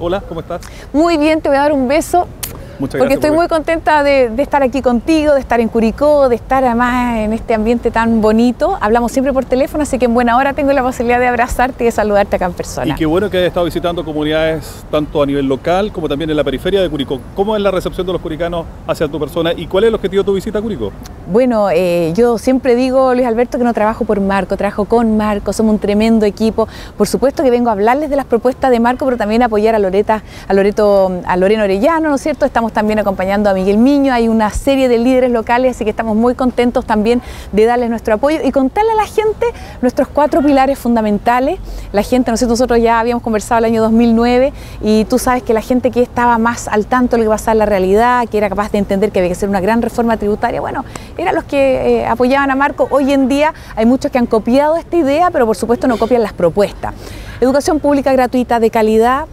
Hola, ¿cómo estás? Muy bien, te voy a dar un beso. Muchas porque gracias. estoy por- muy contenta de, de estar aquí contigo, de estar en Curicó, de estar además en este ambiente tan bonito. Hablamos siempre por teléfono, así que en buena hora tengo la posibilidad de abrazarte y de saludarte acá en persona. Y qué bueno que hayas estado visitando comunidades tanto a nivel local como también en la periferia de Curicó. ¿Cómo es la recepción de los curicanos hacia tu persona y cuál es el objetivo de tu visita a Curicó? Bueno, eh, yo siempre digo, Luis Alberto, que no trabajo por Marco, trabajo con Marco, somos un tremendo equipo. Por supuesto que vengo a hablarles de las propuestas de Marco, pero también a apoyar a Loreta, a Loreto, a Loreno Orellano, ¿no es cierto? Estamos también acompañando a Miguel Miño, hay una serie de líderes locales, así que estamos muy contentos también de darles nuestro apoyo y contarle a la gente nuestros cuatro pilares fundamentales. La gente, ¿no? Nosotros ya habíamos conversado el año 2009 y tú sabes que la gente que estaba más al tanto de lo que pasaba en la realidad, que era capaz de entender que había que hacer una gran reforma tributaria, bueno, eran los que eh, apoyaban a Marco. Hoy en día hay muchos que han copiado esta idea, pero por supuesto no copian las propuestas. Educación pública gratuita de calidad,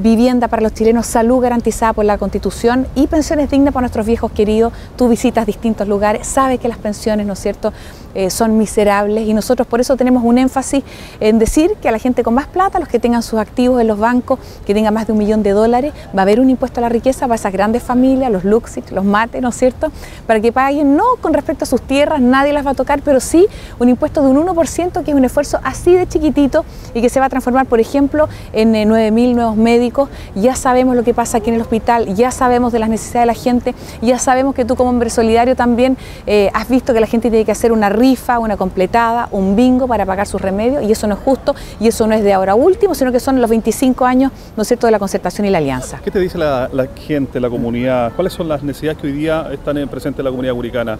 vivienda para los chilenos, salud garantizada por la Constitución y pensiones dignas para nuestros viejos queridos. Tú visitas distintos lugares, sabes que las pensiones, ¿no es cierto?, eh, son miserables y nosotros por eso tenemos un énfasis en decir que a la gente con más plata, los que tengan sus activos en los bancos, que tengan más de un millón de dólares, va a haber un impuesto a la riqueza para esas grandes familias, los Luxit, los Mate, ¿no es cierto?, para que paguen, no con respecto a sus tierras, nadie las va a tocar, pero sí un impuesto de un 1%, que es un esfuerzo así de chiquitito y que se va a transformar, por ejemplo, en eh, 9.000 nuevos Ya sabemos lo que pasa aquí en el hospital, ya sabemos de las necesidades de la gente, ya sabemos que tú como hombre solidario también eh, has visto que la gente tiene que hacer una rifa, una completada, un bingo para pagar sus remedios y eso no es justo y eso no es de ahora último, sino que son los 25 años, ¿no es cierto?, de la concertación y la alianza. ¿Qué te dice la, la gente, la comunidad? ¿Cuáles son las necesidades que hoy día están en- presentes en la comunidad curicana?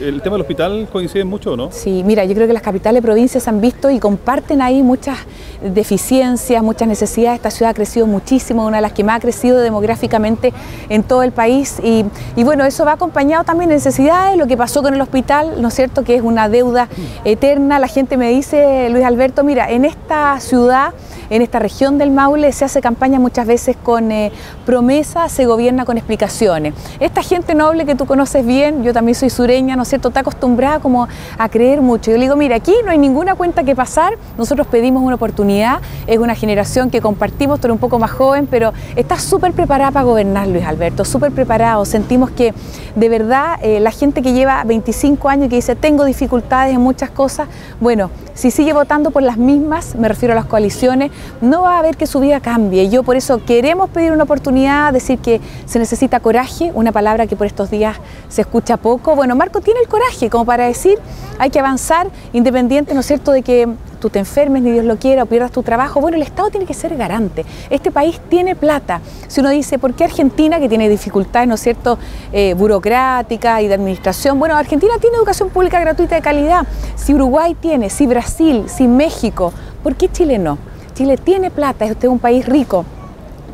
¿El tema del hospital coincide mucho o no? Sí, mira, yo creo que las capitales provincias han visto y comparten ahí muchas deficiencias, muchas necesidades. Esta ciudad ha crecido muchísimo, una de las que más ha crecido demográficamente en todo el país. Y, bueno, eso va acompañado también de necesidades, lo que pasó con el hospital, ¿no es cierto?, que es una deuda eterna. La gente me dice, Luis Alberto, mira, en esta ciudad en esta región del Maule se hace campaña muchas veces con eh, promesas, se gobierna con explicaciones. Esta gente noble que tú conoces bien, yo también soy sureña, ¿no está acostumbrada como a creer mucho. Yo le digo, mira, aquí no hay ninguna cuenta que pasar, nosotros pedimos una oportunidad, es una generación que compartimos, tú eres un poco más joven, pero está súper preparada para gobernar, Luis Alberto, súper preparado. Sentimos que de verdad eh, la gente que lleva 25 años y que dice, tengo dificultades en muchas cosas, bueno, si sigue votando por las mismas, me refiero a las coaliciones, no va a haber que su vida cambie. Yo por eso queremos pedir una oportunidad, decir que se necesita coraje, una palabra que por estos días se escucha poco. Bueno, Marco tiene el coraje como para decir, hay que avanzar independiente, ¿no es cierto?, de que tú te enfermes, ni Dios lo quiera, o pierdas tu trabajo. Bueno, el Estado tiene que ser garante. Este país tiene plata. Si uno dice, ¿por qué Argentina, que tiene dificultades, ¿no es cierto?, eh, burocráticas y de administración? Bueno, Argentina tiene educación pública gratuita de calidad. Si Uruguay tiene, si Brasil, si México, ¿por qué Chile no? Chile tiene plata, este es un país rico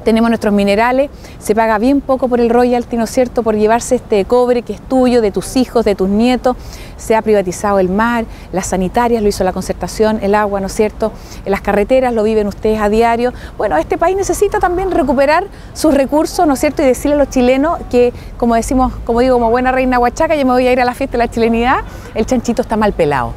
tenemos nuestros minerales, se paga bien poco por el royalty, ¿no es cierto?, por llevarse este cobre que es tuyo, de tus hijos, de tus nietos, se ha privatizado el mar, las sanitarias lo hizo la concertación, el agua, ¿no es cierto?, las carreteras lo viven ustedes a diario. Bueno, este país necesita también recuperar sus recursos, ¿no es cierto?, y decirle a los chilenos que, como decimos, como digo, como buena reina huachaca, yo me voy a ir a la fiesta de la chilenidad, el chanchito está mal pelado.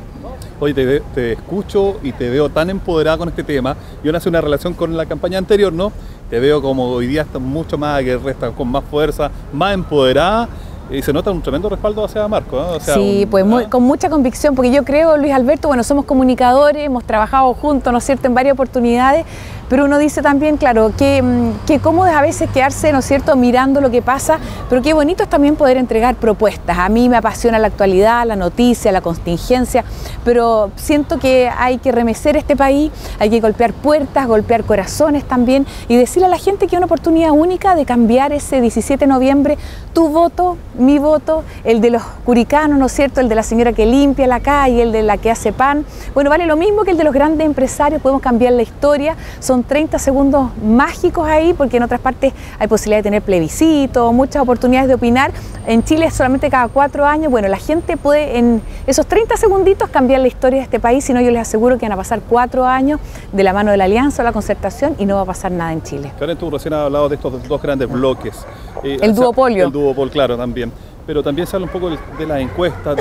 Oye, te, te escucho y te veo tan empoderada con este tema. Yo no hace una relación con la campaña anterior, ¿no? Te veo como hoy día estás mucho más estás con más fuerza, más empoderada y se nota un tremendo respaldo hacia Marco. ¿no? O sea, sí, un- pues muy- ah, con mucha convicción, porque yo creo, Luis Alberto, bueno, somos comunicadores, hemos trabajado juntos, ¿no es cierto?, en varias oportunidades, pero uno dice también, claro, que, mm, que cómodo es a veces quedarse, ¿no es cierto?, mirando lo que pasa, pero qué bonito es también poder entregar propuestas. A mí me apasiona la actualidad, la noticia, la contingencia, pero siento que hay que remecer este país, hay que golpear puertas, golpear corazones también y decirle a la gente que hay una oportunidad única de cambiar ese 17 de noviembre tu voto, mi voto, el de los curicanos, ¿no es cierto?, el de la señora que limpia la calle, el de la que hace pan. Bueno, vale lo mismo que el de los grandes empresarios, podemos cambiar la historia, son 30 segundos mágicos ahí, porque en otras partes hay posibilidad de tener plebiscito, muchas oportunidades de opinar. En Chile es solamente cada cuatro años. Bueno, la gente puede en esos 30 segunditos cambiar la historia de este país, si no yo les aseguro que van a pasar cuatro años de la mano de la alianza o la concertación y no va a pasar nada en Chile. Karen, tú recién has hablado de estos dos grandes bloques. Eh, El duopolio. El duopolio, claro, también. Pero también se habla un poco de las encuestas.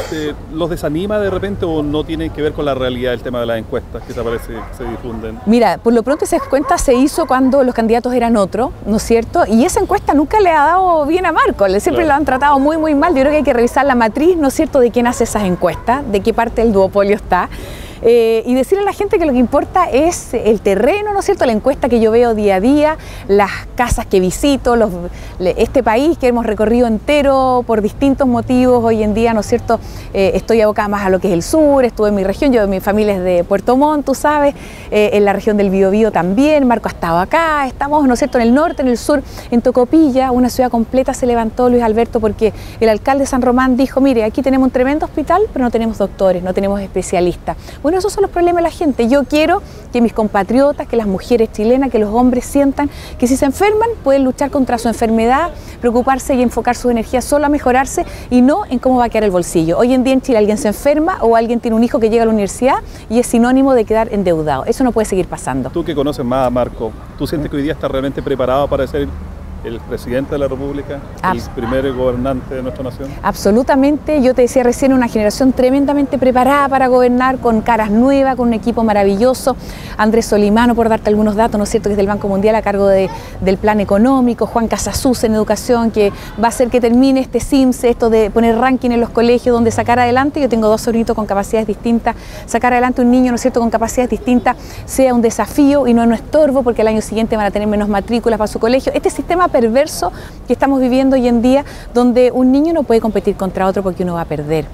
¿Los desanima de repente o no tiene que ver con la realidad el tema de las encuestas que se aparece, se difunden? Mira, por lo pronto esa encuesta se hizo cuando los candidatos eran otros, ¿no es cierto? Y esa encuesta nunca le ha dado bien a Marco, siempre lo han tratado muy, muy mal. Yo creo que hay que revisar la matriz, ¿no es cierto?, de quién hace esas encuestas, de qué parte del duopolio está. Eh, y decirle a la gente que lo que importa es el terreno, ¿no es cierto? La encuesta que yo veo día a día, las casas que visito, este país que hemos recorrido entero por distintos motivos. Hoy en día, ¿no es cierto? Eh, estoy abocada más a lo que es el sur, estuve en mi región, yo mi familia es de Puerto Montt, tú sabes, eh, en la región del Biobío también, Marco ha estado acá, estamos, ¿no es cierto?, en el norte, en el sur, en Tocopilla, una ciudad completa se levantó Luis Alberto porque el alcalde de San Román dijo, mire, aquí tenemos un tremendo hospital, pero no tenemos doctores, no tenemos especialistas. Bueno, esos son los problemas de la gente. Yo quiero que mis compatriotas, que las mujeres chilenas, que los hombres sientan que si se enferman pueden luchar contra su enfermedad, preocuparse y enfocar su energía solo a mejorarse y no en cómo va a quedar el bolsillo. Hoy en día en Chile alguien se enferma o alguien tiene un hijo que llega a la universidad y es sinónimo de quedar endeudado. Eso no puede seguir pasando. Tú que conoces más a Marco, ¿tú sientes que hoy día está realmente preparado para ser el presidente de la República, el primer gobernante de nuestra nación? Absolutamente, yo te decía recién, una generación tremendamente preparada para gobernar, con caras nuevas, con un equipo maravilloso. Andrés Solimano, por darte algunos datos, ¿no es cierto?, que es del Banco Mundial a cargo del plan económico, Juan Casasus en educación, que va a hacer que termine este CIMSE, esto de poner ranking en los colegios, donde sacar adelante, yo tengo dos sobrinos con capacidades distintas, sacar adelante un niño, ¿no es cierto?, con capacidades distintas, sea un desafío y no un estorbo, porque el año siguiente van a tener menos matrículas para su colegio. Este sistema perverso que estamos viviendo hoy en día, donde un niño no puede competir contra otro porque uno va a perder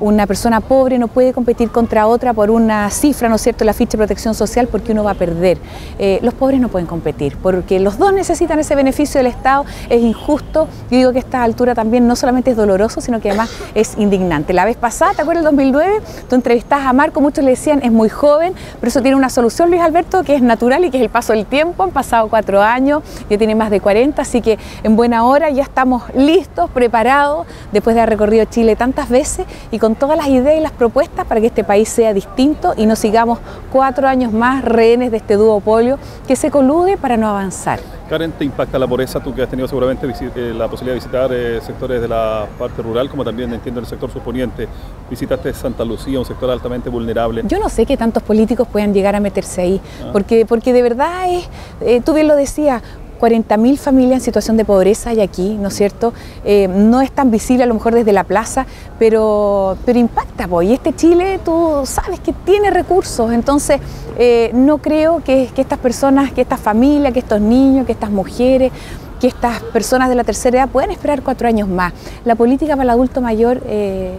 una persona pobre no puede competir contra otra por una cifra, ¿no es cierto?, la ficha de protección social porque uno va a perder. Eh, los pobres no pueden competir porque los dos necesitan ese beneficio del Estado, es injusto. Yo digo que esta altura también no solamente es doloroso, sino que además es indignante. La vez pasada, ¿te acuerdas, el 2009? Tú entrevistas a Marco, muchos le decían es muy joven, pero eso tiene una solución, Luis Alberto, que es natural y que es el paso del tiempo. Han pasado cuatro años, ya tiene más de 40, así que en buena hora ya estamos listos, preparados, después de haber recorrido Chile tantas veces y con todas las ideas y las propuestas para que este país sea distinto y no sigamos cuatro años más rehenes de este duopolio que se colude para no avanzar. Karen, ¿te impacta la pobreza? Tú que has tenido seguramente eh, la posibilidad de visitar eh, sectores de la parte rural, como también entiendo el sector suponiente. Visitaste Santa Lucía, un sector altamente vulnerable. Yo no sé que tantos políticos puedan llegar a meterse ahí, ah. porque, porque de verdad es, eh, tú bien lo decías, 40.000 familias en situación de pobreza hay aquí, ¿no es cierto? Eh, no es tan visible a lo mejor desde la plaza, pero, pero impacta, pues. Y este Chile, tú sabes que tiene recursos, entonces eh, no creo que, estas personas, que estas familias, que estos niños, que estas mujeres, que estas personas de la tercera edad puedan esperar cuatro años más. La política para el adulto mayor, eh,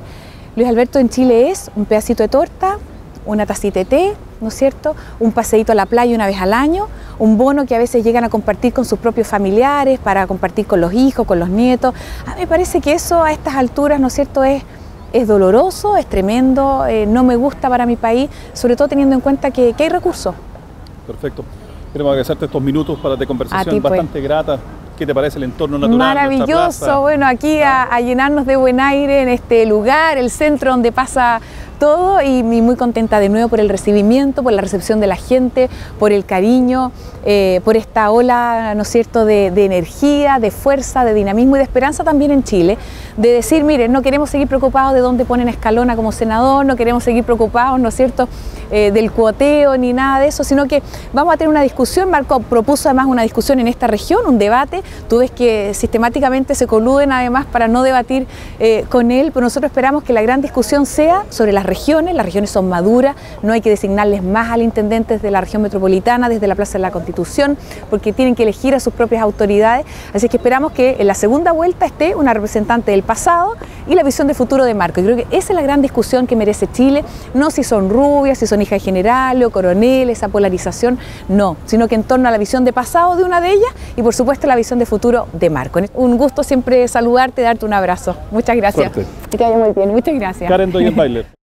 Luis Alberto, en Chile es un pedacito de torta, una tacita de té, ¿no es cierto? Un paseíto a la playa una vez al año, un bono que a veces llegan a compartir con sus propios familiares, para compartir con los hijos, con los nietos. A mí me parece que eso a estas alturas, ¿no es cierto?, es, es doloroso, es tremendo, eh, no me gusta para mi país, sobre todo teniendo en cuenta que, hay recursos. Perfecto. Queremos agradecerte estos minutos para de conversación pues. bastante grata. ¿Qué te parece el entorno natural? Maravilloso, bueno, aquí a, llenarnos de buen aire en este lugar, el centro donde pasa todo y muy contenta de nuevo por el recibimiento, por la recepción de la gente, por el cariño, eh, por esta ola, ¿no es cierto?, de, energía, de fuerza, de dinamismo y de esperanza también en Chile, de decir, miren, no queremos seguir preocupados de dónde ponen Escalona como senador, no queremos seguir preocupados, ¿no es cierto?, eh, del cuoteo ni nada de eso, sino que vamos a tener una discusión, Marco propuso además una discusión en esta región, un debate, tú ves que sistemáticamente se coluden además para no debatir eh, con él, pero nosotros esperamos que la gran discusión sea sobre las regiones, las regiones son maduras, no hay que designarles más al intendente desde la región metropolitana, desde la Plaza de la Constitución, porque tienen que elegir a sus propias autoridades, así que esperamos que en la segunda vuelta esté una representante del pasado y la visión de futuro de Marco. Y creo que esa es la gran discusión que merece Chile, no si son rubias, si son hijas de generales o coroneles, esa polarización, no, sino que en torno a la visión de pasado de una de ellas y por supuesto la visión de futuro de Marco. Un gusto siempre saludarte, darte un abrazo. Muchas gracias. Que te vaya muy bien. Muchas gracias. Karen Doyen Bailer.